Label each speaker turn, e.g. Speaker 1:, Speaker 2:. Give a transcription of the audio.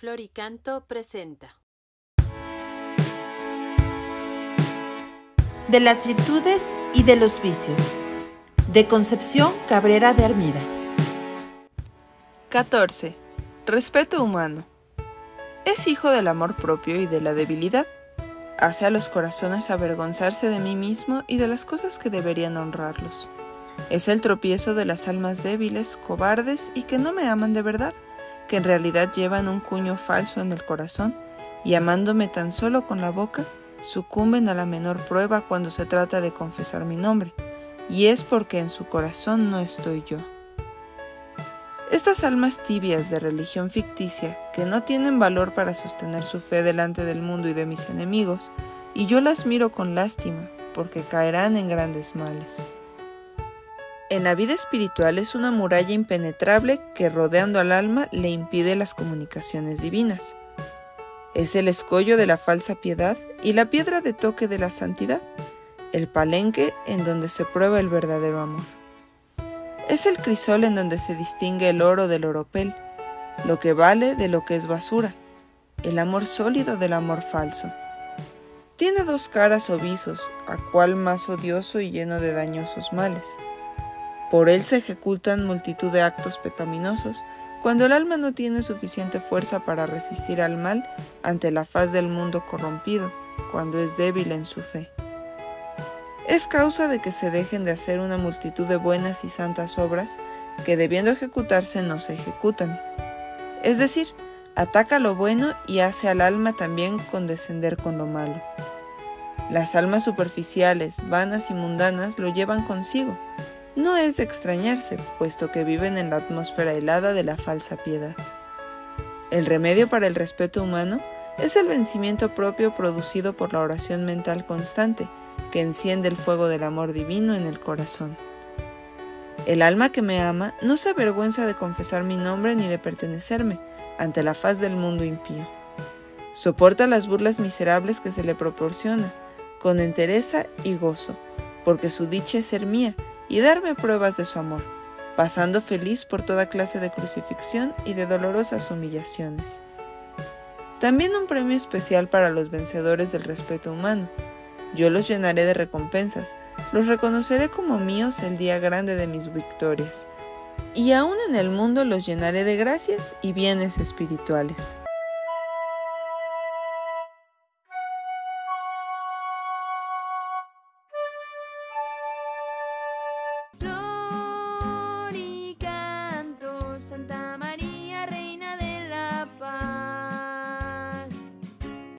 Speaker 1: Floricanto presenta.
Speaker 2: De las virtudes y de los vicios. De Concepción Cabrera de Armida.
Speaker 3: 14. Respeto humano. Es hijo del amor propio y de la debilidad. Hace a los corazones avergonzarse de mí mismo y de las cosas que deberían honrarlos. Es el tropiezo de las almas débiles, cobardes y que no me aman de verdad, que en realidad llevan un cuño falso en el corazón y amándome tan solo con la boca, sucumben a la menor prueba cuando se trata de confesar mi nombre, y es porque en su corazón no estoy yo. Estas almas tibias de religión ficticia, que no tienen valor para sostener su fe delante del mundo y de mis enemigos, y yo las miro con lástima, porque caerán en grandes males. En la vida espiritual es una muralla impenetrable que rodeando al alma le impide las comunicaciones divinas. Es el escollo de la falsa piedad y la piedra de toque de la santidad, el palenque en donde se prueba el verdadero amor. Es el crisol en donde se distingue el oro del oropel, lo que vale de lo que es basura, el amor sólido del amor falso. Tiene dos caras o visos, a cual más odioso y lleno de dañosos males. Por él se ejecutan multitud de actos pecaminosos, cuando el alma no tiene suficiente fuerza para resistir al mal ante la faz del mundo corrompido, cuando es débil en su fe es causa de que se dejen de hacer una multitud de buenas y santas obras que debiendo ejecutarse no se ejecutan. Es decir, ataca lo bueno y hace al alma también condescender con lo malo. Las almas superficiales, vanas y mundanas lo llevan consigo. No es de extrañarse, puesto que viven en la atmósfera helada de la falsa piedad. El remedio para el respeto humano es el vencimiento propio producido por la oración mental constante, que enciende el fuego del amor divino en el corazón. El alma que me ama no se avergüenza de confesar mi nombre ni de pertenecerme ante la faz del mundo impío. Soporta las burlas miserables que se le proporciona, con entereza y gozo, porque su dicha es ser mía y darme pruebas de su amor, pasando feliz por toda clase de crucifixión y de dolorosas humillaciones. También un premio especial para los vencedores del respeto humano, yo los llenaré de recompensas, los reconoceré como míos el día grande de mis victorias, y aún en el mundo los llenaré de gracias y bienes espirituales.